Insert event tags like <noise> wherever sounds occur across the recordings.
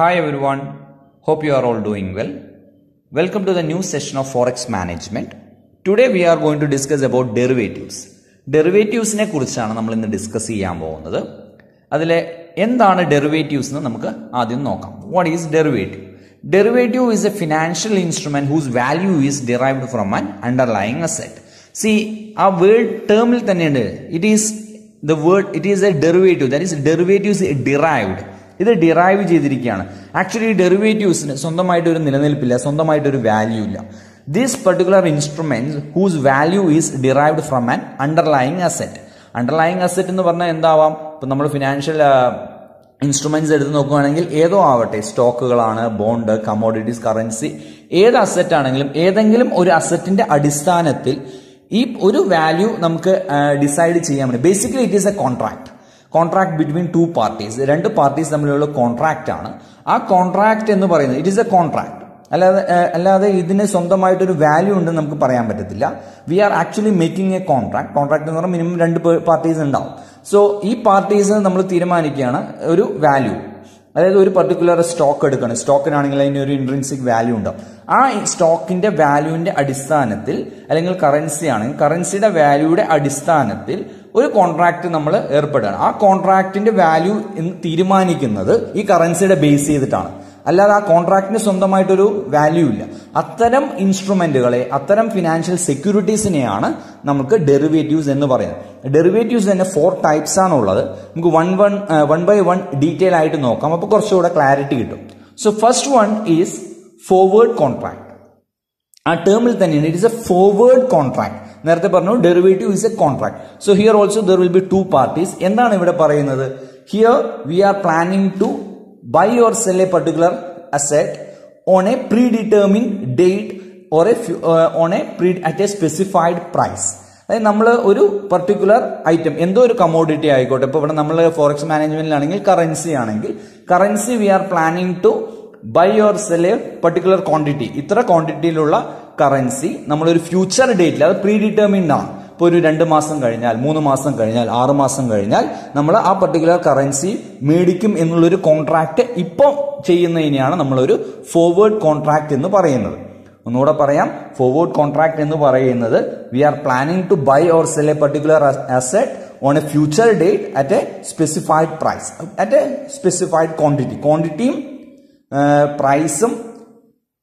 Hi everyone, hope you are all doing well. Welcome to the new session of Forex Management. Today we are going to discuss about derivatives. ഡെറിവേറ്റീവ്സിനെ കുറിച്ചാണ് നമ്മൾ ഇന്ന് discuss ചെയ്യാൻ പോകുന്നത്. അതിലെ എന്താണ് derivatives എന്ന് നമുക്ക് ആദ്യം നോക്കാം. What is derivative derivative is a financial instrument whose value is derived from an underlying asset see ആ വേർഡ് ടേമിൽ തന്നെയുണ്ട്. It is the word it is a derivative that is derivatives derived ഇത് derive ചെയ്തിരിക്കുകയാണ്. Actually ഡെറിവേറ്റീവ്സിന് സ്വന്തമായിട്ട് ഒരു നിലനിൽപ്പില്ല സ്വന്തമായിട്ട് ഒരു വാല്യൂ ഇല്ല. This particular instrument whose value is derived from an underlying asset underlying asset എന്ന് പറഞ്ഞാൽ എന്താവാം? ഇപ്പം നമ്മൾ ഫിനാൻഷ്യൽ ഇൻസ്ട്രുമെന്റ്സ് എടുത്ത് നോക്കുകയാണെങ്കിൽ ഏതോ ആവട്ടെ സ്റ്റോക്കുകളാണ് ബോണ്ട് കമോഡിറ്റീസ് കറൻസി ഏത് അസറ്റ് ആണെങ്കിലും ഏതെങ്കിലും ഒരു അസറ്റിന്റെ അടിസ്ഥാനത്തിൽ ഈ ഒരു വാല്യൂ നമുക്ക് ഡിസൈഡ് ചെയ്യാൻ പറ്റും. Basically it is a contract contract between two parties രണ്ട് പാർട്ടീസ് തമ്മിലുള്ള കോൺട്രാക്റ്റ് ആണ്. ആ കോൺട്രാക്ട് എന്ന് പറയുന്നത് ഇറ്റ് ഈസ് എ കോൺട്രാക്ട് അല്ലാതെ അല്ലാതെ ഇതിന് സ്വന്തമായിട്ടൊരു വാല്യൂ ഉണ്ടെന്ന് നമുക്ക് പറയാൻ പറ്റത്തില്ല. We are actually making a contract contract എന്ന് പറഞ്ഞാൽ മിനിമം രണ്ട് പാർട്ടീസ് ഉണ്ടാവും. സോ ഈ പാർട്ടീസ് നമ്മൾ തീരുമാനിക്കുകയാണ് ഒരു വാല്യൂ അതായത് ഒരു പർട്ടിക്കുലർ സ്റ്റോക്ക് എടുക്കണം. സ്റ്റോക്കിനാണെങ്കിൽ അതിന് ഒരു ഇൻട്രൻസിക് വാല്യൂ ഉണ്ടാവും. ആ സ്റ്റോക്കിന്റെ വാല്യൂവിന്റെ അടിസ്ഥാനത്തിൽ അല്ലെങ്കിൽ കറൻസി ആണെങ്കിൽ കറൻസിയുടെ വാല്യൂയുടെ അടിസ്ഥാനത്തിൽ ഒരു കോൺട്രാക്ട് നമ്മൾ ഏർപ്പെടുകയാണ്. ആ കോൺട്രാക്റ്റിന്റെ വാല്യൂ എന്ന് തീരുമാനിക്കുന്നത് ഈ കറൻസിയുടെ ബേസ് ചെയ്തിട്ടാണ്. അല്ലാതെ ആ കോൺട്രാക്ടിന് സ്വന്തമായിട്ടൊരു വാല്യൂ ഇല്ല. അത്തരം ഇൻസ്ട്രുമെന്റുകളെ അത്തരം ഫിനാൻഷ്യൽ സെക്യൂരിറ്റീസിനെയാണ് നമുക്ക് ഡെറിവേറ്റീവ്സ് എന്ന് പറയുന്നത്. ഡെറിവേറ്റീവ്സ് തന്നെ ഫോർ ടൈപ്സ് ആണ് ഉള്ളത് നമുക്ക് one one one by one detail ആയിട്ട് നോക്കാം. അപ്പോൾ കുറച്ചുകൂടെ ക്ലാരിറ്റി കിട്ടും. So first one is forward contract ആ ടേമിൽ തന്നെയാണ്. It is a forward contract നേരത്തെ പറഞ്ഞു derivative is a contract so here also there will be two parties എന്താണ് ഇവിടെ പറയുന്നത്? Here we are planning to buy or sell a particular asset on a predetermined date or a on a pre at a specified price അതായത് നമ്മൾ ഒരു particular item എന്തോ ഒരു commodity ആയിക്കോട്ടെ. ഇപ്പോൾ ഇവിടെ നമ്മൾ ഫോറക്സ് മാനേജ്മെന്റിലാണെങ്കിൽ കറൻസി ആണെങ്കിൽ currency we are planning to buy or sell a particular quantity ഇത്ര ക്വാണ്ടിറ്റിയിലുള്ള കറൻസി നമ്മളൊരു ഫ്യൂച്ചർ ഡേറ്റിൽ അത് പ്രീ ഡിറ്റർമിൻഡ് ആണ്. ഇപ്പോൾ ഒരു രണ്ട് മാസം കഴിഞ്ഞാൽ മൂന്ന് മാസം കഴിഞ്ഞാൽ ആറ് മാസം കഴിഞ്ഞാൽ നമ്മൾ ആ പർട്ടിക്കുലർ കറൻസി മേടിക്കും എന്നുള്ളൊരു കോൺട്രാക്ട് ഇപ്പോൾ ചെയ്യുന്നതിനെയാണ് നമ്മളൊരു ഫോർവേഡ് കോൺട്രാക്ട് എന്ന് പറയുന്നത്. ഒന്നുകൂടെ പറയാം. ഫോർവേഡ് കോൺട്രാക്ട് എന്ന് പറയുന്നത് we are planning to buy or sell a particular asset on a future date at a specified price at a specified quantity ക്വാണ്ടിറ്റിയും പ്രൈസും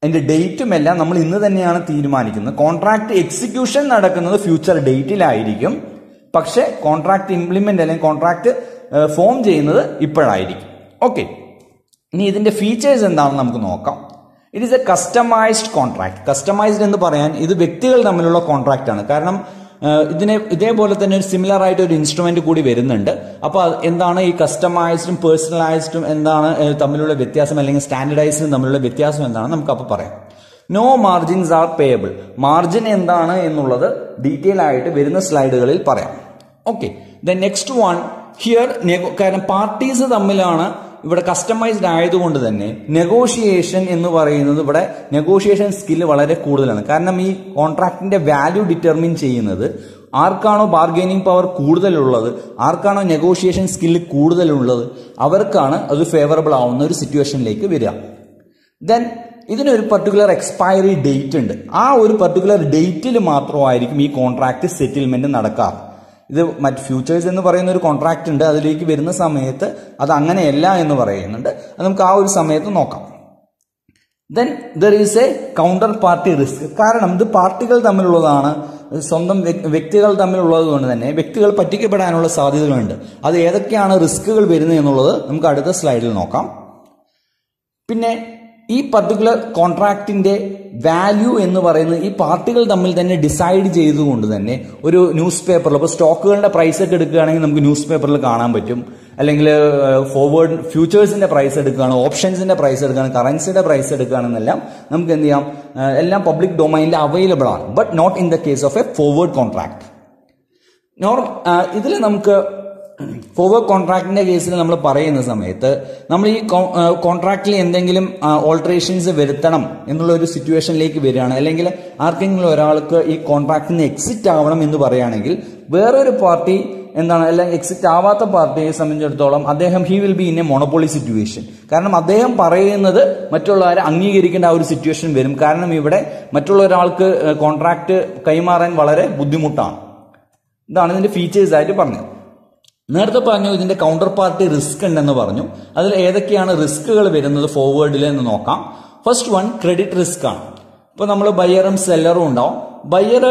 അതിന്റെ ഡേറ്റും എല്ലാം നമ്മൾ ഇന്ന് തന്നെയാണ് തീരുമാനിക്കുന്നത്. കോൺട്രാക്ട് എക്സിക്യൂഷൻ നടക്കുന്നത് ഫ്യൂച്ചർ ഡേറ്റിലായിരിക്കും പക്ഷെ കോൺട്രാക്ട് ഇംപ്ലിമെന്റ് അല്ലെങ്കിൽ കോൺട്രാക്ട് ഫോം ചെയ്യുന്നത് ഇപ്പോഴായിരിക്കും. ഓക്കെ ഇനി ഇതിന്റെ ഫീച്ചേഴ്സ് എന്താണെന്ന് നമുക്ക് നോക്കാം. It is a customized contract customized എന്ന് പറയാൻ ഇത് വ്യക്തികൾ തമ്മിലുള്ള കോൺട്രാക്ട് ആണ്. കാരണം ഇതിനെ ഇതേപോലെ തന്നെ ഒരു സിമിലർ ആയിട്ട് ഒരു ഇൻസ്ട്രുമെന്റ് കൂടി വരുന്നുണ്ട്. അപ്പോൾ എന്താണ് ഈ കസ്റ്റമൈസ്ഡും പേഴ്സണലൈസ്ഡും എന്താണ് തമ്മിലുള്ള വ്യത്യാസം അല്ലെങ്കിൽ സ്റ്റാൻഡർഡൈസ്ഡും തമ്മിലുള്ള വ്യത്യാസം എന്താണ് നമുക്ക് അപ്പോൾ പറയാം. No margins are payable margin എന്താണ് എന്നുള്ളത് ഡീറ്റെയിൽ ആയിട്ട് വരുന്ന സ്ലൈഡുകളിൽ പറയാം. Okay the next one here കാരണം പാർട്ടീസ് തമ്മിലാണ് ഇവിടെ കസ്റ്റമൈസ്ഡ് ആയതുകൊണ്ട് തന്നെ നെഗോഷിയേഷൻ എന്ന് പറയുന്നത് ഇവിടെ നെഗോഷിയേഷൻ സ്കില്ല് വളരെ കൂടുതലാണ്. കാരണം ഈ കോൺട്രാക്ടിന്റെ വാല്യൂ ഡിറ്റർമിൻ ചെയ്യുന്നത് ആർക്കാണോ ബാർഗൈനിങ് പവർ കൂടുതലുള്ളത് ആർക്കാണോ നെഗോഷിയേഷൻ സ്കില്ല് കൂടുതലുള്ളത് അവർക്കാണ് അത് ഫേവറബിൾ ആവുന്ന ഒരു സിറ്റുവേഷനിലേക്ക് വരിക. ദെൻ ഇതിനൊരു പർട്ടിക്കുലർ എക്സ്പയറി ഡേറ്റ് ഉണ്ട്. ആ ഒരു പർട്ടിക്കുലർ ഡേറ്റിൽ മാത്രമായിരിക്കും ഈ കോൺട്രാക്ട് സെറ്റിൽമെന്റ് നടക്കാറ്. ഇത് മറ്റ് ഫ്യൂച്ചേഴ്സ് എന്ന് പറയുന്ന ഒരു കോൺട്രാക്ട് ഉണ്ട് അതിലേക്ക് വരുന്ന സമയത്ത് അത് അങ്ങനെയല്ല എന്ന് പറയുന്നുണ്ട്. അത് നമുക്ക് ആ ഒരു സമയത്ത് നോക്കാം. Then there is a counter party risk കാരണം ഇത് പാർട്ടികൾ തമ്മിലുള്ളതാണ് സ്വന്തം വ്യക്തികൾ തമ്മിലുള്ളത് കൊണ്ട് തന്നെ വ്യക്തികൾ പറ്റിക്കപ്പെടാനുള്ള സാധ്യതകളുണ്ട്. അത് ഏതൊക്കെയാണ് റിസ്കുകൾ വരുന്നത് എന്നുള്ളത് നമുക്ക് അടുത്ത സ്ലൈഡിൽ നോക്കാം. പിന്നെ ഈ പർട്ടിക്കുലർ കോൺട്രാക്റ്റിന്റെ വാല്യൂ എന്ന് പറയുന്നത് ഈ പാർട്ടികൾ തമ്മിൽ തന്നെ ഡിസൈഡ് ചെയ്തുകൊണ്ട് തന്നെ ഒരു ന്യൂസ് പേപ്പറിൽ ഇപ്പോൾ സ്റ്റോക്കുകളുടെ പ്രൈസ് ഒക്കെ എടുക്കുകയാണെങ്കിൽ നമുക്ക് ന്യൂസ് പേപ്പറിൽ കാണാൻ പറ്റും. അല്ലെങ്കിൽ ഫോർവേഡ് ഫ്യൂച്ചേഴ്സിന്റെ പ്രൈസ് എടുക്കുകയാണ് ഓപ്ഷൻസിന്റെ പ്രൈസ് എടുക്കുകയാണ് കറൻസിയുടെ പ്രൈസ് എടുക്കുകയാണെന്നെല്ലാം നമുക്ക് എന്ത് ചെയ്യാം എല്ലാം പബ്ലിക് ഡൊമൈനിൽ അവൈലബിൾ ആണ്. But not in the case of a forward contract nor ഇതിൽ നമുക്ക് ഫോർവേഡ് കോൺട്രാക്ടിന്റെ കേസിൽ നമ്മൾ പറയുന്ന സമയത്ത് നമ്മൾ ഈ കോൺട്രാക്റ്റിൽ എന്തെങ്കിലും ഓൾട്ടറേഷൻസ് വരുത്തണം എന്നുള്ള ഒരു സിറ്റുവേഷനിലേക്ക് വരികയാണ്. അല്ലെങ്കിൽ ആർക്കെങ്കിലും ഒരാൾക്ക് ഈ കോൺട്രാക്റ്റിൽ നിന്ന് എക്സിറ്റ് ആവണം എന്ന് പറയുകയാണെങ്കിൽ വേറൊരു പാർട്ടി എന്താണ് അല്ലെങ്കിൽ എക്സിറ്റ് ആവാത്ത പാർട്ടിയെ സംബന്ധിച്ചിടത്തോളം അദ്ദേഹം he will be in a monopoly situation കാരണം അദ്ദേഹം പറയുന്നത് മറ്റുള്ളവരെ അംഗീകരിക്കേണ്ട ആ ഒരു സിറ്റുവേഷൻ വരും. കാരണം ഇവിടെ മറ്റുള്ള ഒരാൾക്ക് കോൺട്രാക്ട് കൈമാറാൻ വളരെ ബുദ്ധിമുട്ടാണ്. ഇതാണ് ഇതിന്റെ ഫീച്ചേഴ്സ് ആയിട്ട് പറഞ്ഞത്. നേരത്തെ പറഞ്ഞു ഇതിന്റെ കൗണ്ടർ പാർട്ടി റിസ്ക് ഉണ്ടെന്ന് പറഞ്ഞു. അതിൽ ഏതൊക്കെയാണ് റിസ്കുകൾ വരുന്നത് ഫോർവേഡിൽ എന്ന് നോക്കാം. ഫസ്റ്റ് വൺ ക്രെഡിറ്റ് റിസ്ക് ആണ്. ഇപ്പൊ നമ്മൾ ബയ്യറും സെല്ലറും ഉണ്ടാവും. ബയ്യർ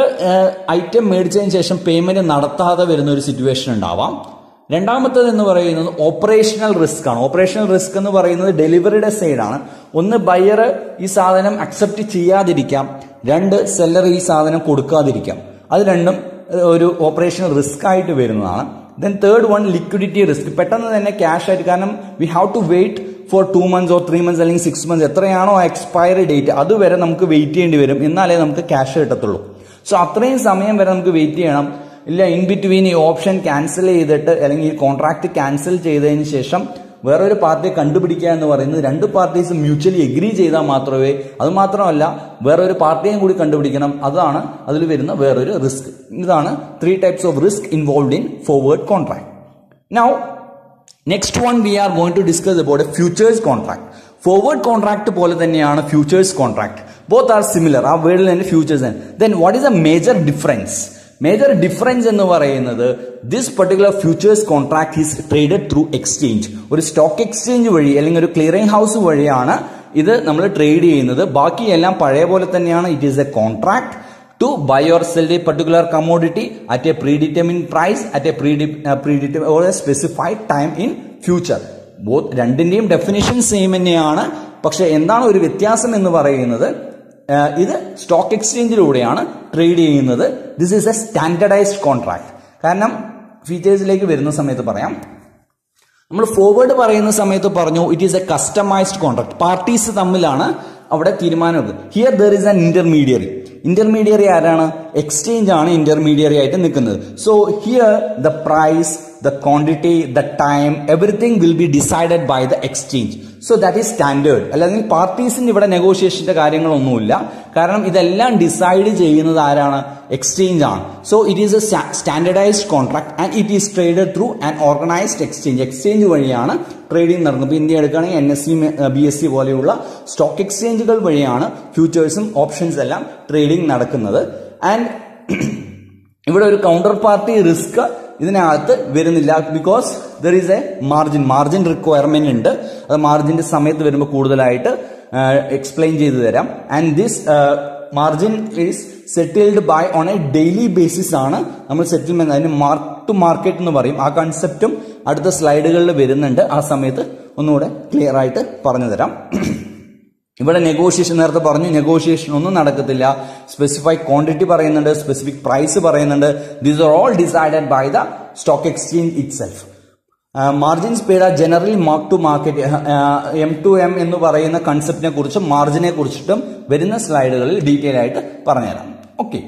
ഐറ്റം മേടിച്ചതിന് ശേഷം പേയ്മെന്റ് നടത്താതെ വരുന്ന ഒരു സിറ്റുവേഷൻ ഉണ്ടാവാം. രണ്ടാമത്തത് എന്ന് പറയുന്നത് ഓപ്പറേഷണൽ റിസ്ക് ആണ്. ഓപ്പറേഷണൽ റിസ്ക് എന്ന് പറയുന്നത് ഡെലിവറിയുടെ സൈഡാണ് ഒന്ന് ബയ്യർ ഈ സാധനം അക്സെപ്റ്റ് ചെയ്യാതിരിക്കാം. രണ്ട് സെല്ലർ ഈ സാധനം കൊടുക്കാതിരിക്കാം. അത് രണ്ടും ഒരു ഓപ്പറേഷൻ റിസ്ക് ആയിട്ട് വരുന്നതാണ്. Then third one liquidity risk പെട്ടെന്ന് തന്നെ ക്യാഷ് ആയിട്ട് കാരണം we have to wait for two months or three months അല്ലെങ്കിൽ സിക്സ് മന്ത്സ് എത്രയാണോ എക്സ്പയറി ഡേറ്റ് അതുവരെ നമുക്ക് വെയിറ്റ് ചെയ്യേണ്ടി വരും. എന്നാലേ നമുക്ക് ക്യാഷ് കിട്ടത്തുള്ളൂ. സോ അത്രയും സമയം വരെ നമുക്ക് വെയിറ്റ് ചെയ്യണം. ഇല്ല ഇൻ ബിറ്റ്വീൻ ഈ ഓപ്ഷൻ ക്യാൻസൽ ചെയ്തിട്ട് അല്ലെങ്കിൽ ഈ കോൺട്രാക്ട് ക്യാൻസൽ ചെയ്തതിന് ശേഷം വേറൊരു പാർട്ടിയെ കണ്ടുപിടിക്കുക എന്ന് പറയുന്നത് രണ്ട് പാർട്ടീസ് മ്യൂച്വലി എഗ്രി ചെയ്താൽ മാത്രമേ അത് മാത്രമല്ല വേറൊരു പാർട്ടിയെയും കൂടി കണ്ടുപിടിക്കണം. അതാണ് അതിൽ വരുന്ന വേറൊരു റിസ്ക് ഇതാണ് three types of risk involve in forward contract now next one we are going to discuss about a futures contract forward contract പോലെ തന്നെയാണ് futures contract both are similar ആ വേർഡിൽ തന്നെ futures then what is a major difference major difference എന്ന് പറയുന്നത് this particular futures contract is traded through exchange ഒരു stock exchange വഴി അല്ലെങ്കിൽ ഒരു ക്ലിയറിംഗ് ഹൗസ് വഴിയാണ് ഇത് നമ്മൾ ട്രേഡ് ചെയ്യുന്നത്. ബാക്കി എല്ലാം പഴയ പോലെ തന്നെയാണ്. It is a contract to buy or sell a particular commodity at a predetermined price at a pre uh, predetermined or a specified time in future. Both രണ്ടിന്റെയും ഡെഫിനേഷൻ സെയിം തന്നെയാണ്. പക്ഷെ എന്താണ് ഒരു വ്യത്യാസം എന്ന് പറയുന്നത്? ഇത് സ്റ്റോക്ക് എക്സ്ചേഞ്ചിലൂടെയാണ് ട്രേഡ് ചെയ്യുന്നത്. This is a standardized contract കാരണം ഫീച്ചേഴ്സിലേക്ക് വരുന്ന സമയത്ത് പറയാം. നമ്മൾ ഫോർവേഡ് പറയുന്ന സമയത്ത് പറഞ്ഞു it is a customized contract parties തമ്മിലാണ് അവിടെ തീരുമാനം here there is an intermediary intermediary ആരാണ്? എക്സ്ചേഞ്ച് ആണ് ഇന്റർമീഡിയറി ആയിട്ട് നിൽക്കുന്നത്. So here the price the quantity the time everything will be decided by the exchange so that is standard അല്ലെങ്കിൽ പാർട്ടീസിന് ഇവിടെ നെഗോഷിയേഷന്റെ കാര്യങ്ങളൊന്നുമില്ല. കാരണം ഇതെല്ലാം ഡിസൈഡ് ചെയ്യുന്നത് ആരാണ്? എക്സ്ചേഞ്ച് ആണ്. So it is a standardized contract and it is traded through and organized exchange exchange വഴിയാണ് ട്രേഡിംഗ് നടക്കുന്നത് ഇപ്പോൾ ഇന്ത്യ എടുക്കുകയാണെങ്കിൽ N S C B S C പോലെയുള്ള സ്റ്റോക്ക് എക്സ്ചേഞ്ചുകൾ വഴിയാണ് ഫ്യൂച്ചേഴ്സും ഓപ്ഷൻസ് എല്ലാം ട്രേഡിംഗ് നടക്കുന്നത്. ആൻഡ് <clears throat> ഇവിടെ ഒരു കൗണ്ടർ പാർട്ടി റിസ്ക് ഇതിനകത്ത് വരുന്നില്ല. Because there is a margin margin requirement ഉണ്ട്. അത് മാർജിന്റെ സമയത്ത് വരുമ്പോൾ കൂടുതലായിട്ട് എക്സ്പ്ലെയിൻ ചെയ്തു തരാം. And this margin is settled by on a daily basis ആണ്. നമ്മൾ സെറ്റിൽമെന്റ് അതിന് മാർക്ക് ടു മാർക്കറ്റ് എന്ന് പറയും. ആ കൺസെപ്റ്റും അടുത്ത സ്ലൈഡുകളിൽ വരുന്നുണ്ട്. ആ സമയത്ത് ഒന്നുകൂടെ ക്ലിയർ ആയിട്ട് പറഞ്ഞു തരാം. ഇവിടെ നെഗോഷിയേഷൻ നേരത്തെ പറഞ്ഞു നെഗോഷിയേഷൻ ഒന്നും നടക്കത്തില്ല. സ്പെസിഫൈ ക്വാണ്ടിറ്റി പറയുന്നുണ്ട് സ്പെസിഫിക് പ്രൈസ് പറയുന്നുണ്ട്. These are all decided by the stock exchange itself margins paid are generally mark to market M to M എന്ന് പറയുന്ന കൺസെപ്റ്റിനെ കുറിച്ചും മാർജിനെ കുറിച്ചിട്ടും വരുന്ന സ്ലൈഡുകളിൽ ഡീറ്റെയിൽ ആയിട്ട് പറഞ്ഞുതരാം. ഓക്കെ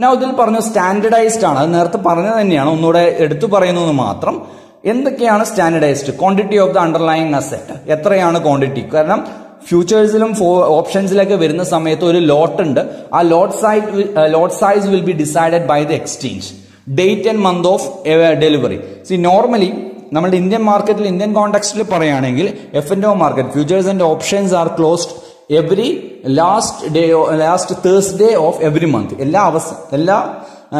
ഞാൻ ഇതിൽ പറഞ്ഞു സ്റ്റാൻഡർഡൈസ്ഡ് ആണ്. അത് നേരത്തെ പറഞ്ഞത് തന്നെയാണ്. ഒന്നുകൂടെ എടുത്തു പറയുന്നത് മാത്രം. എന്തൊക്കെയാണ് standardized quantity of the underlying asset എത്രയാണ് ക്വാണ്ടിറ്റി കാരണം ഫ്യൂച്ചേഴ്സിലും ഓപ്ഷൻസിലൊക്കെ വരുന്ന സമയത്ത് ഒരു ലോട്ട് ഉണ്ട്. ആ lot size lot size will be decided by the exchange date and month of delivery see normally നമ്മുടെ ഇന്ത്യൻ മാർക്കറ്റിൽ ഇന്ത്യൻ കോണ്ടെക്സ്റ്റിൽ പറയുകയാണെങ്കിൽ F and O market futures and options are closed every last day last Thursday of every month എല്ലാ അവസ എല്ലാ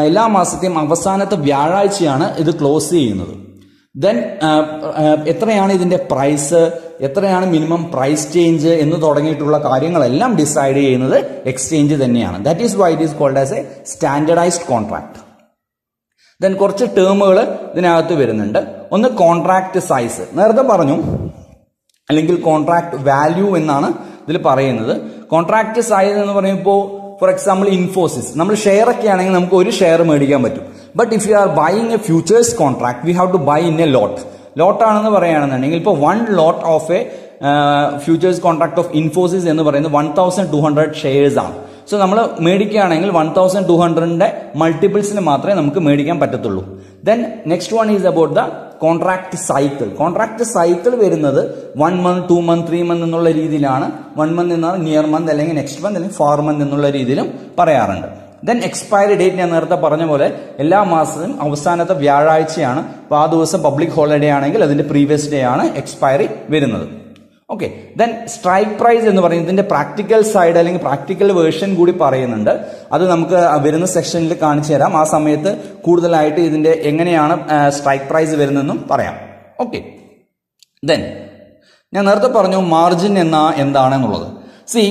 എല്ലാ മാസത്തെയും അവസാനത്തെ വ്യാഴാഴ്ചയാണ് ഇത് ക്ലോസ് ചെയ്യുന്നത്. ദെൻ എത്രയാണ് ഇതിന്റെ പ്രൈസ് എത്രയാണ് മിനിമം പ്രൈസ് ചേഞ്ച് എന്ന് തുടങ്ങിയിട്ടുള്ള കാര്യങ്ങളെല്ലാം ഡിസൈഡ് ചെയ്യുന്നത് എക്സ്ചേഞ്ച് തന്നെയാണ്. That is why it is called as a standardized contract then കുറച്ച് ടേമുകൾ ഇതിനകത്ത് വരുന്നുണ്ട്. ഒന്ന് കോൺട്രാക്ട് സൈസ് നേരത്തെ പറഞ്ഞു അല്ലെങ്കിൽ കോൺട്രാക്ട് വാല്യൂ എന്നാണ് ഇതിൽ പറയുന്നത്. കോൺട്രാക്ട് സൈസ് എന്ന് പറയുമ്പോൾ ഫോർ എക്സാമ്പിൾ ഇൻഫോസിസ് നമ്മൾ ഷെയർ ഒക്കെ ആണെങ്കിൽ നമുക്ക് ഒരു ഷെയർ മേടിക്കാൻ പറ്റും. But if you are buying a futures contract we have to buy in a lot lot ആണെന്ന് പറയുകയാണെന്നുണ്ടെങ്കിൽ ഇപ്പോൾ one lot of a futures contract of Infosys എന്ന് പറയുന്നത് one thousand two hundred shares ആണ്. സോ നമ്മൾ മേടിക്കുകയാണെങ്കിൽ വൺ തൗസൻഡ് ടു ഹൺഡ്രഡിന്റെ മൾട്ടിപ്പിൾസിന് മാത്രമേ നമുക്ക് മേടിക്കാൻ പറ്റത്തുള്ളൂ. Then next one is about the contract cycle contract cycle വരുന്നത് one month two month three month എന്നുള്ള രീതിയിലാണ്. വൺ മന്ത് എന്നാൽ നിയർ മന്ത് അല്ലെങ്കിൽ നെക്സ്റ്റ് മന്ത് അല്ലെങ്കിൽ ഫോർ മന്ത് എന്നുള്ള രീതിയിലും പറയാറുണ്ട്. ദെൻ എക്സ്പയറി ഡേറ്റ് ഞാൻ നേരത്തെ പറഞ്ഞ പോലെ എല്ലാ മാസത്തിലും അവസാനത്തെ വ്യാഴാഴ്ചയാണ്. അപ്പോൾ ആ ദിവസം പബ്ലിക് ഹോളിഡേ ആണെങ്കിൽ അതിന്റെ പ്രീവിയസ് ഡേ ആണ് എക്സ്പയറി വരുന്നത്. ഓക്കെ ദെൻ സ്ട്രൈക്ക് പ്രൈസ് എന്ന് പറയുന്നത് ഇതിന്റെ പ്രാക്ടിക്കൽ സൈഡ് അല്ലെങ്കിൽ പ്രാക്ടിക്കൽ വേർഷൻ കൂടി പറയുന്നുണ്ട്. അത് നമുക്ക് വരുന്ന സെക്ഷനിൽ കാണിച്ചു തരാം. ആ സമയത്ത് കൂടുതലായിട്ട് ഇതിന്റെ എങ്ങനെയാണ് സ്ട്രൈക്ക് പ്രൈസ് വരുന്നതെന്നും പറയാം. ഓക്കെ ദെൻ ഞാൻ നേരത്തെ പറഞ്ഞു മാർജിൻ എന്ന എന്താണെന്നുള്ളത്. സി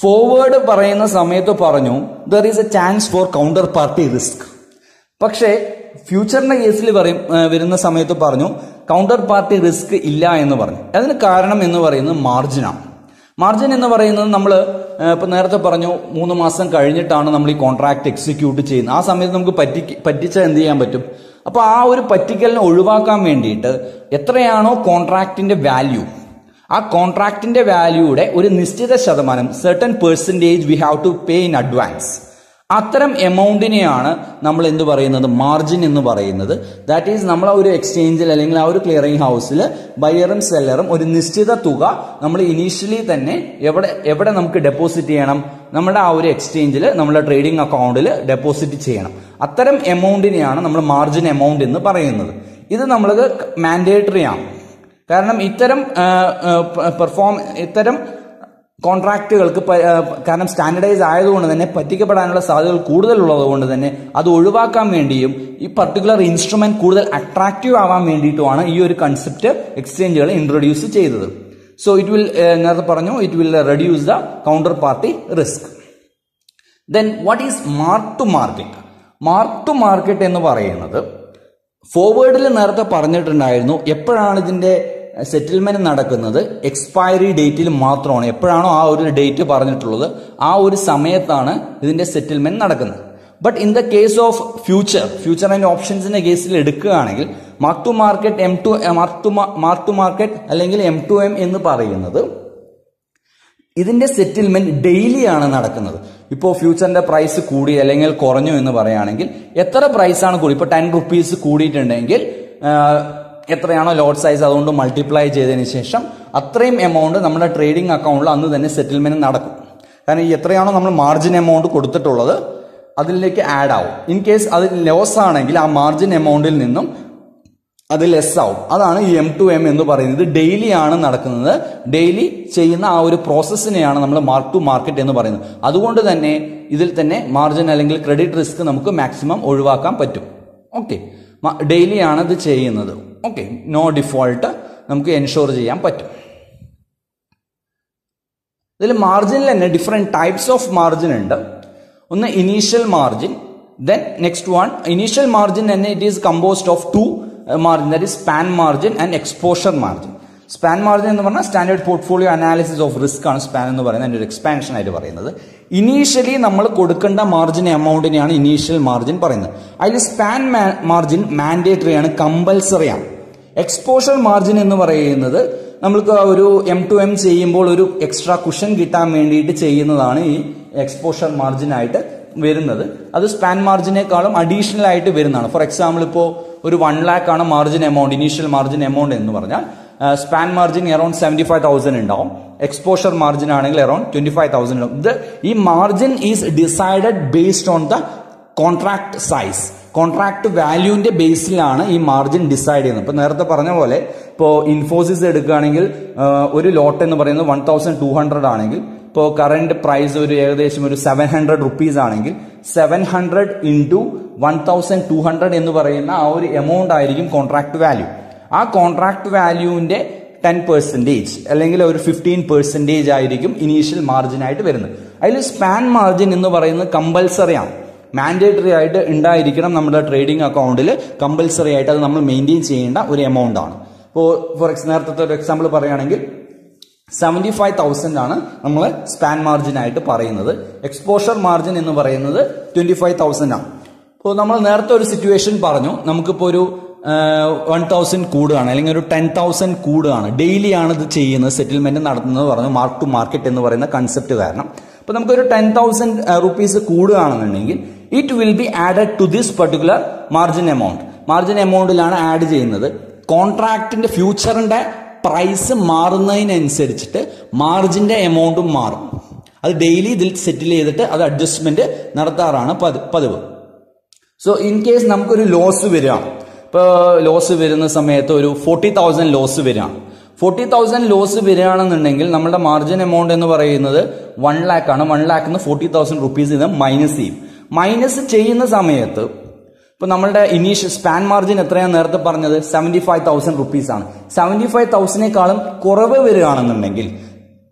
ഫോർവേഡ് പറയുന്ന സമയത്ത് പറഞ്ഞു there is a chance for counter party risk പക്ഷേ ഫ്യൂച്ചറിന്റെ കേസിൽ പറയും വരുന്ന സമയത്ത് പറഞ്ഞു കൗണ്ടർ പാർട്ടി റിസ്ക് ഇല്ല എന്ന് പറഞ്ഞു. അതിന് കാരണം എന്ന് പറയുന്നത് മാർജിനാണ് മാർജിൻ എന്ന് പറയുന്നത് നമ്മൾ ഇപ്പൊ നേരത്തെ പറഞ്ഞു മൂന്ന് മാസം കഴിഞ്ഞിട്ടാണ് നമ്മൾ ഈ കോൺട്രാക്ട് എക്സിക്യൂട്ട് ചെയ്യുന്നത്. ആ സമയത്ത് നമുക്ക് പറ്റി പറ്റിച്ചാൽ എന്ത് ചെയ്യാൻ പറ്റും? അപ്പോൾ ആ ഒരു പറ്റിക്കലിനെ ഒഴിവാക്കാൻ വേണ്ടിയിട്ട് എത്രയാണോ കോൺട്രാക്റ്റിന്റെ വാല്യൂ ആ കോൺട്രാക്ടിന്റെ വാല്യൂയുടെ ഒരു നിശ്ചിത ശതമാനം certain percentage we have to pay in advance അത്തരം എമൗണ്ടിനെയാണ് നമ്മൾ എന്ത് പറയുന്നത്? മാർജിൻ എന്ന് പറയുന്നത്. ദാറ്റ് ഈസ് നമ്മൾ ആ ഒരു എക്സ്ചേഞ്ചിൽ അല്ലെങ്കിൽ ആ ഒരു ക്ലിയറിംഗ് ഹൗസിൽ ബയറും സെല്ലറും ഒരു നിശ്ചിത തുക നമ്മൾ ഇനീഷ്യലി തന്നെ എവിടെ എവിടെ നമുക്ക് ഡെപ്പോസിറ്റ് ചെയ്യണം? നമ്മുടെ ആ ഒരു എക്സ്ചേഞ്ചിൽ നമ്മുടെ ട്രേഡിംഗ് അക്കൗണ്ടിൽ ഡെപ്പോസിറ്റ് ചെയ്യണം. അത്തരം എമൗണ്ടിനെയാണ് നമ്മൾ മാർജിൻ എമൗണ്ട് എന്ന് പറയുന്നത്. ഇത് നമ്മൾക്ക് മാൻഡേറ്ററി ആണ്. കാരണം ഇത്തരം പെർഫോം ഇത്തരം കോൺട്രാക്റ്റുകൾക്ക് കാരണം സ്റ്റാൻഡർഡൈസ് ആയതുകൊണ്ട് തന്നെ പറ്റിക്കപ്പെടാനുള്ള സാധ്യതകൾ കൂടുതലുള്ളതുകൊണ്ട് തന്നെ അത് ഒഴിവാക്കാൻ വേണ്ടിയും ഈ പർട്ടിക്കുലർ ഇൻസ്ട്രുമെന്റ് കൂടുതൽ അട്രാക്റ്റീവ് ആവാൻ വേണ്ടിയിട്ടുമാണ് ഈ ഒരു കൺസെപ്റ്റ് എക്സ്ചേഞ്ചുകൾ ഇൻട്രൊഡ്യൂസ് ചെയ്തത്. സോ ഇറ്റ് വിൽ നേരത്തെ പറഞ്ഞു it will reduce the counter party risk then what is mark to market mark to market എന്ന് പറയുന്നത് ഫോർവേഡിൽ നേരത്തെ പറഞ്ഞിട്ടുണ്ടായിരുന്നു എപ്പോഴാണ് ഇതിന്റെ സെറ്റിൽമെന്റ് നടക്കുന്നത് എക്സ്പയറി ഡേറ്റിൽ മാത്രമാണ്. എപ്പോഴാണോ ആ ഒരു ഡേറ്റ് പറഞ്ഞിട്ടുള്ളത് ആ ഒരു സമയത്താണ് ഇതിന്റെ സെറ്റിൽമെന്റ് നടക്കുന്നത്. But in the case of future future and ഓപ്ഷൻസിന്റെ കേസിൽ എടുക്കുകയാണെങ്കിൽ mark to market M to mark to mark to market അല്ലെങ്കിൽ എം ടു എം എന്ന് പറയുന്നത് ഇതിന്റെ സെറ്റിൽമെന്റ് ഡെയിലി ആണ് നടക്കുന്നത്. ഇപ്പോൾ ഫ്യൂച്ചറിന്റെ പ്രൈസ് കൂടി അല്ലെങ്കിൽ കുറഞ്ഞു എന്ന് പറയുകയാണെങ്കിൽ എത്ര പ്രൈസാണ് കൂടി? ഇപ്പോൾ ടെൻ റുപ്പീസ് കൂടിയിട്ടുണ്ടെങ്കിൽ എത്രയാണോ ലോട്ട് സൈസ് അതുകൊണ്ട് മൾട്ടിപ്ലൈ ചെയ്തതിന് ശേഷം അത്രയും എമൗണ്ട് നമ്മുടെ ട്രേഡിംഗ് അക്കൗണ്ടിൽ അന്ന് തന്നെ സെറ്റിൽമെന്റ് നടക്കും. കാരണം എത്രയാണോ നമ്മൾ മാർജിൻ എമൗണ്ട് കൊടുത്തിട്ടുള്ളത് അതിലേക്ക് ആഡ് ആവും. ഇൻ കേസ് അത് ലോസ് ആണെങ്കിൽ ആ മാർജിൻ എമൗണ്ടിൽ നിന്നും അത് ലെസ് ആവും. അതാണ് ഈ എം ടു എം എന്ന് പറയുന്നത്. ഡെയിലി ആണ് നടക്കുന്നത്. ഡെയിലി ചെയ്യുന്ന ആ ഒരു പ്രോസസ്സിനെയാണ് നമ്മൾ മാർക്ക് ടു മാർക്കറ്റ് എന്ന് പറയുന്നത്. അതുകൊണ്ട് തന്നെ ഇതിൽ തന്നെ മാർജിൻ അല്ലെങ്കിൽ ക്രെഡിറ്റ് റിസ്ക് നമുക്ക് മാക്സിമം ഒഴിവാക്കാൻ പറ്റും. ഓക്കെ ഡെയിലി ആണ് ഇത് ചെയ്യുന്നത്. ഓക്കെ നോ ഡിഫോൾട്ട് നമുക്ക് എൻഷുർ ചെയ്യാൻ പറ്റും. ഇതിൽ മാർജിനിൽ തന്നെ ഡിഫറെന്റ് ടൈപ്സ് ഓഫ് മാർജിൻ ഉണ്ട്. ഒന്ന് initial margin then next one initial margin തന്നെ it is composed of two margin that is span margin and exposure margin span margin എന്ന് പറഞ്ഞാൽ standard portfolio analysis of risk ആണ് span എന്ന് പറയുന്നത് അതിന്റെ ഒരു എക്സ്പാൻഷൻ ആയിട്ട് പറയുന്നത്. ഇനീഷ്യലി നമ്മൾ കൊടുക്കേണ്ട മാർജിൻ എമൗണ്ടിനെയാണ് ഇനീഷ്യൽ മാർജിൻ പറയുന്നത്. അതിൽ സ്പാൻ മാർജിൻ മാൻഡേറ്ററി ആണ് കമ്പൽസറി ആണ്. എക്സ്പോഷർ മാർജിൻ എന്ന് പറയുന്നത് നമ്മൾക്ക് ഒരു എം ടു എം ചെയ്യുമ്പോൾ ഒരു എക്സ്ട്രാ കുഷൻ കിട്ടാൻ വേണ്ടിയിട്ട് ചെയ്യുന്നതാണ് ഈ എക്സ്പോഷർ മാർജിൻ ആയിട്ട് വരുന്നത്. അത് സ്പാൻ മാർജിനേക്കാളും അഡീഷണൽ ആയിട്ട് വരുന്നതാണ്. ഫോർ എക്സാമ്പിൾ ഇപ്പോൾ ഒരു വൺ ലാക്ക് ആണ് margin amount initial margin amount എന്ന് പറഞ്ഞാൽ span margin around seventy five thousand ഉണ്ടാവും. എക്സ്പോഷർ മാർജിൻ ആണെങ്കിൽ അറൌണ്ട് ട്വന്റി ഫൈവ് തൗസൻഡ് ഉണ്ടാവും. ഇത് ഈ margin is decided based on the contract size contract വാല്യൂവിന്റെ ബേസിലാണ് ഈ മാർജിൻ ഡിസൈഡ് ചെയ്യുന്നത്. ഇപ്പൊ നേരത്തെ പറഞ്ഞ പോലെ ഇപ്പോൾ ഇൻഫോസിസ് എടുക്കുകയാണെങ്കിൽ ഒരു ലോട്ട് എന്ന് പറയുന്നത് വൺ തൗസൻഡ് ടു ഹൺഡ്രഡ് ആണെങ്കിൽ ഇപ്പോൾ കറന്റ് പ്രൈസ് ഒരു ഏകദേശം ഒരു സെവൻ ഹൺഡ്രഡ് റുപ്പീസ് ആണെങ്കിൽ seven hundred into one thousand two hundred എന്ന് പറയുന്ന ആ ഒരു എമൗണ്ട് ആയിരിക്കും കോൺട്രാക്ട് വാല്യൂ ആ കോൺട്രാക്ട് വാല്യൂവിന്റെ ടെൻ പെർസെന്റേജ് അല്ലെങ്കിൽ ഒരു ഫിഫ്റ്റീൻ പെർസെന്റേജ് ആയിരിക്കും ഇനീഷ്യൽ മാർജിൻ ആയിട്ട് വരുന്നത്. അതിൽ സ്പാൻ മാർജിൻ എന്ന് പറയുന്നത് കമ്പൽസറി ആണ്. മാൻഡേറ്ററി ആയിട്ട് ഉണ്ടായിരിക്കണം നമ്മുടെ ട്രേഡിംഗ് അക്കൗണ്ടിൽ കമ്പൽസറി ആയിട്ട് അത് നമ്മൾ മെയിന്റെയിൻ ചെയ്യേണ്ട ഒരു എമൗണ്ട് ആണ്. ഇപ്പോൾ ഫോർ എക്സ് നേരത്തെ ഒരു എക്സാമ്പിൾ പറയുകയാണെങ്കിൽ സെവന്റി ഫൈവ് തൗസൻഡ് ആണ് നമ്മൾ സ്പാൻ മാർജിൻ ആയിട്ട് പറയുന്നത്. എക്സ്പോഷർ മാർജിൻ എന്ന് പറയുന്നത് ട്വന്റി ഫൈവ് തൗസൻഡ് ആണ്. ഇപ്പോൾ നമ്മൾ നേരത്തെ ഒരു സിറ്റുവേഷൻ പറഞ്ഞു. നമുക്കിപ്പോൾ ഒരു വൺ തൗസൻഡ് കൂടുകയാണ് അല്ലെങ്കിൽ ഒരു ടെൻ തൗസൻഡ് കൂടുകയാണ്. ഡെയിലി ആണ് ഇത് ചെയ്യുന്നത് സെറ്റിൽമെന്റ് നടത്തുന്നത് പറഞ്ഞു മാർക്ക് ടു മാർക്കറ്റ് എന്ന് പറയുന്ന കൺസെപ്റ്റ് കാരണം. അപ്പോൾ നമുക്കൊരു ten thousand rupees കൂടുകയാണെന്നുണ്ടെങ്കിൽ it will be added to this particular margin amount margin എമൗണ്ടിലാണ് add ചെയ്യുന്നത്. കോൺട്രാക്ടിന്റെ ഫ്യൂച്ചറിന്റെ പ്രൈസ് മാറുന്നതിനനുസരിച്ചിട്ട് മാർജിന്റെ എമൗണ്ടും മാറും. അത് ഡെയിലി ഇതിൽ സെറ്റിൽ ചെയ്തിട്ട് അത് അഡ്ജസ്റ്റ്മെന്റ് നടത്താറാണ് പതി- പതിവ്. സോ ഇൻ കേസ് നമുക്കൊരു ലോസ് വരിക. ഇപ്പോൾ ലോസ് വരുന്ന സമയത്ത് ഒരു ഫോർട്ടി തൗസൻഡ് ലോസ് വരികയാണ് ഫോർട്ടി തൗസൻഡ് ലോസ് വരികയാണെന്നുണ്ടെങ്കിൽ നമ്മുടെ മാർജിൻ എമൗണ്ട് എന്ന് പറയുന്നത് വൺ ലാക്ക് ആണ്. വൺ ലാക്കിന് ഫോർട്ടി തൗസൻഡ് റുപ്പീസ് ഇത് മൈനസ് ചെയ്യും. മൈനസ് ചെയ്യുന്ന സമയത്ത് ഇപ്പൊ നമ്മളുടെ ഇനീഷ്യൽ സ്പാൻ മാർജിൻ എത്രയാണ് നേരത്തെ പറഞ്ഞത്? സെവന്റി ഫൈവ് തൗസൻഡ് റുപ്പീസ് ആണ്. സെവന്റി ഫൈവ് തൗസൻഡിനേക്കാളും കുറവ് വരികയാണെന്നുണ്ടെങ്കിൽ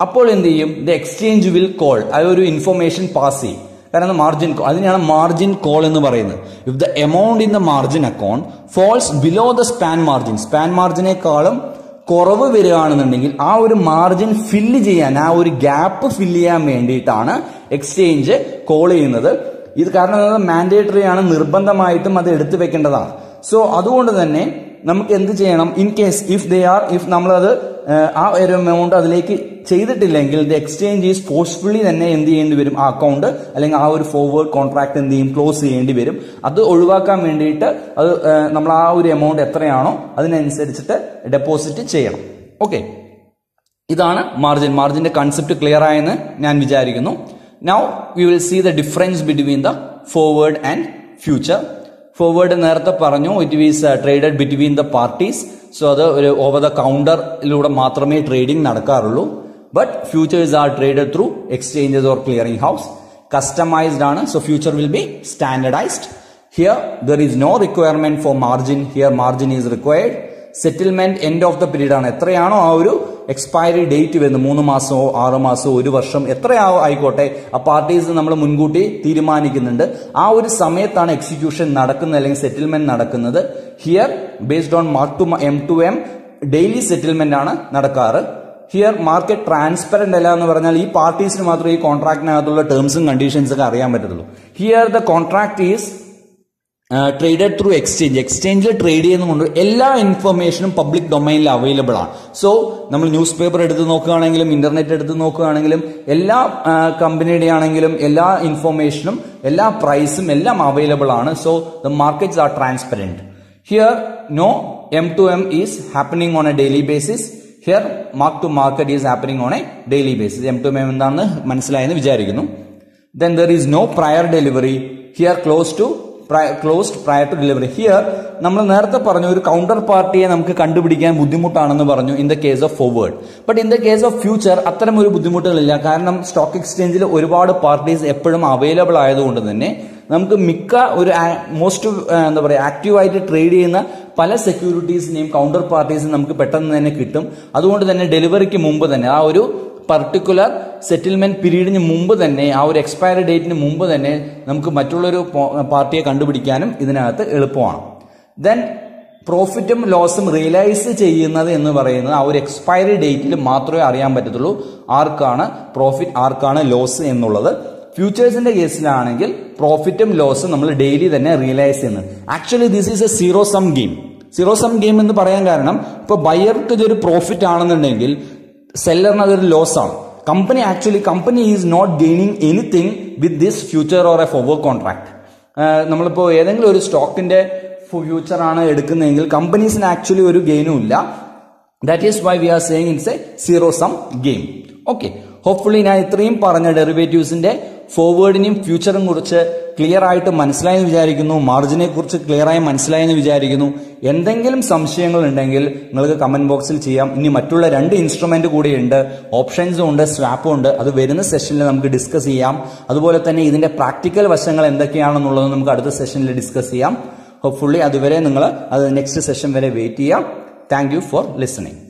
അപ്പോൾ എന്ത് ചെയ്യും? ദ എക്സ്ചേഞ്ച് വിൽ കോൾ ആ ഒരു ഇൻഫർമേഷൻ പാസ് ചെയ്യും. കാരണം മാർജിൻ കോൾ അതിനെയാണ് മാർജിൻ കോൾ എന്ന് പറയുന്നത്. If the amount in the margin account falls below the span margin span മാർജിനേക്കാളും കുറവ് വരികയാണെന്നുണ്ടെങ്കിൽ ആ ഒരു മാർജിൻ ഫില്ല് ചെയ്യാൻ ആ ഒരു ഗ്യാപ്പ് ഫില്ല് ചെയ്യാൻ വേണ്ടിയിട്ടാണ് എക്സ്ചേഞ്ച് കോൾ ചെയ്യുന്നത്. ഇത് കാരണം മാൻഡേറ്ററി ആണ് നിർബന്ധമായിട്ടും അത് എടുത്തു വെക്കേണ്ടതാണ് സോ അതുകൊണ്ട് തന്നെ നമുക്ക് എന്ത് ചെയ്യണം? In case if they are if നമ്മളത് ആ ഒരു എമൗണ്ട് അതിലേക്ക് ചെയ്തിട്ടില്ലെങ്കിൽ ദ എക്സ്ചേഞ്ച് ഈസ് ഫോഴ്സ്ഫുള്ളി തന്നെ എന്ത് ചെയ്യേണ്ടി വരും? ആ അക്കൗണ്ട് അല്ലെങ്കിൽ ആ ഒരു ഫോർവേഡ് കോൺട്രാക്ട് എന്ത് ചെയ്യും? ക്ലോസ് ചെയ്യേണ്ടി വരും. അത് ഒഴിവാക്കാൻ വേണ്ടിയിട്ട് അത് നമ്മൾ ആ ഒരു എമൗണ്ട് എത്രയാണോ അതിനനുസരിച്ചിട്ട് ഡെപ്പോസിറ്റ് ചെയ്യണം. ഓക്കെ ഇതാണ് മാർജിൻ മാർജിന്റെ കൺസെപ്റ്റ് ക്ലിയർ ആയെന്ന് ഞാൻ വിചാരിക്കുന്നു. Now you will see the difference between the forward and future forward നേരത്തെ പറഞ്ഞു it is traded between the parties so അത് ഒരു ഓവർ ദ കൗണ്ടറിലൂടെ മാത്രമേ trading നടക്കാറുള്ളൂ. But futures are traded through exchanges or clearing house customized ആണ് so future will be standardized here there is no requirement for margin here margin is required settlement end of the period ആണ്. എത്രയാണോ ആ ഒരു expiry date വരുന്നു. മൂന്ന് മാസമോ ആറ് മാസമോ ഒരു വർഷം എത്രയാവോ ആയിക്കോട്ടെ. ആ പാർട്ടീസ് നമ്മൾ മുൻകൂട്ടി തീരുമാനിക്കുന്നുണ്ട്. ആ ഒരു സമയത്താണ് എക്സിക്യൂഷൻ നടക്കുന്നത് അല്ലെങ്കിൽ സെറ്റിൽമെന്റ് നടക്കുന്നത്. Here based on mark to M to M daily settlement ആണ് നടക്കാറ്. ഹിയർ മാർക്കറ്റ് ട്രാൻസ്പെറന്റ് അല്ല എന്ന് പറഞ്ഞാൽ ഈ പാർട്ടീസിന് മാത്രമേ ഈ കോൺട്രാക്ടിനകത്തുള്ള ടേംസും കണ്ടീഷൻസ് ഒക്കെ അറിയാൻ പറ്റത്തുള്ളൂ. Here the contract is traded through exchange എക്സ്ചേഞ്ചിൽ ട്രേഡ് ചെയ്യുന്നതുകൊണ്ട് എല്ലാ ഇൻഫർമേഷനും പബ്ലിക് ഡൊമൈനിൽ അവൈലബിൾ ആണ്. സോ നമ്മൾ ന്യൂസ് പേപ്പർ എടുത്ത് നോക്കുകയാണെങ്കിലും ഇന്റർനെറ്റ് എടുത്ത് നോക്കുകയാണെങ്കിലും എല്ലാ കമ്പനിയുടെ ആണെങ്കിലും എല്ലാ ഇൻഫർമേഷനും എല്ലാ പ്രൈസും എല്ലാം അവൈലബിൾ ആണ്. So the markets are transparent here no M to M is happening on a daily basis here mark to market is happening on a daily basis M to M എന്താണെന്ന് മനസ്സിലായെന്ന് വിചാരിക്കുന്നു. Then there is no prior delivery here clause to pri- prior to delivery here നമ്മൾ നേരത്തെ പറഞ്ഞു ഒരു counter പാർട്ടിയെ നമുക്ക് കണ്ടുപിടിക്കാൻ ബുദ്ധിമുട്ടാണെന്ന് പറഞ്ഞു in the case of forward but in the case of future അത്തരം ഒരു ബുദ്ധിമുട്ടുകളില്ല. കാരണം സ്റ്റോക്ക് എക്സ്ചേഞ്ചിൽ ഒരുപാട് പാർട്ടീസ് എപ്പോഴും അവൈലബിൾ ആയതുകൊണ്ട് തന്നെ നമുക്ക് മിക്ക ഒരു മോസ്റ്റ് എന്താ പറയുക ആക്റ്റീവായിട്ട് ട്രേഡ് ചെയ്യുന്ന പല സെക്യൂരിറ്റീസിനെയും കൗണ്ടർ പാർട്ടീസിനും നമുക്ക് പെട്ടെന്ന് തന്നെ കിട്ടും. അതുകൊണ്ട് തന്നെ ഡെലിവറിക്ക് മുമ്പ് തന്നെ ആ ഒരു പർട്ടിക്കുലർ സെറ്റിൽമെന്റ് പീരീഡിന് മുമ്പ് തന്നെ ആ ഒരു എക്സ്പയറി ഡേറ്റിന് മുമ്പ് തന്നെ നമുക്ക് മറ്റുള്ളൊരു പാർട്ടിയെ കണ്ടുപിടിക്കാനും ഇതിനകത്ത് എളുപ്പമാണ്. ദെൻ പ്രോഫിറ്റും ലോസും റിയലൈസ് ചെയ്യുന്നത് എന്ന് പറയുന്നത് ആ ഒരു എക്സ്പയറി ഡേറ്റിൽ മാത്രമേ അറിയാൻ പറ്റത്തുള്ളൂ ആർക്കാണ് പ്രോഫിറ്റ് ആർക്കാണ് ലോസ് എന്നുള്ളത്. ഫ്യൂച്ചേഴ്സിന്റെ കേസിലാണെങ്കിൽ പ്രോഫിറ്റും ലോസും നമ്മൾ ഡെയിലി തന്നെ റിയലൈസ് ചെയ്യുന്നത്. Actually this is a zero sum game zero sum game എന്ന് പറയാൻ കാരണം ഇപ്പൊ ബയർക്ക് ഇതൊരു പ്രോഫിറ്റ് ആണെന്നുണ്ടെങ്കിൽ സെല്ലറിന് അതൊരു ലോസ് ആണ് company actually company is not gaining anything with this future or a forward contract നമ്മളിപ്പോൾ ഏതെങ്കിലും ഒരു സ്റ്റോക്കിന്റെ ഫ്യൂച്ചർ ആണ് എടുക്കുന്നതെങ്കിൽ കമ്പനീസിന് ആക്ച്വലി ഒരു ഗെയിനും ഇല്ല. That is why we are saying it's a zero sum game okay hopefully ഞാൻ ഇത്രയും പറഞ്ഞ ഡെറിവേറ്റീവ്സിന്റെ ഫോർവേഡിനെയും ഫ്യൂച്ചറും കുറിച്ച് ക്ലിയർ ആയിട്ട് മനസ്സിലായെന്ന് വിചാരിക്കുന്നു മാർജിനെ കുറിച്ച് ക്ലിയർ ആയി മനസ്സിലായെന്ന് വിചാരിക്കുന്നു. എന്തെങ്കിലും സംശയങ്ങൾ ഉണ്ടെങ്കിൽ നിങ്ങൾക്ക് കമന്റ് ബോക്സിൽ ചെയ്യാം. ഇനി മറ്റുള്ള രണ്ട് ഇൻസ്ട്രുമെന്റ് കൂടിയുണ്ട്. ഓപ്ഷൻസും ഉണ്ട് സ്വാപ്പും ഉണ്ട്. അത് വരുന്ന സെഷനിൽ നമുക്ക് ഡിസ്കസ് ചെയ്യാം. അതുപോലെ തന്നെ ഇതിന്റെ പ്രാക്ടിക്കൽ വശങ്ങൾ എന്തൊക്കെയാണെന്നുള്ളത് നമുക്ക് അടുത്ത സെഷനിൽ ഡിസ്കസ് ചെയ്യാം. ഹോപ്പ്ഫുള്ളി അതുവരെ നിങ്ങൾ അത് നെക്സ്റ്റ് സെഷൻ വരെ വെയിറ്റ് ചെയ്യാം. Thank for listening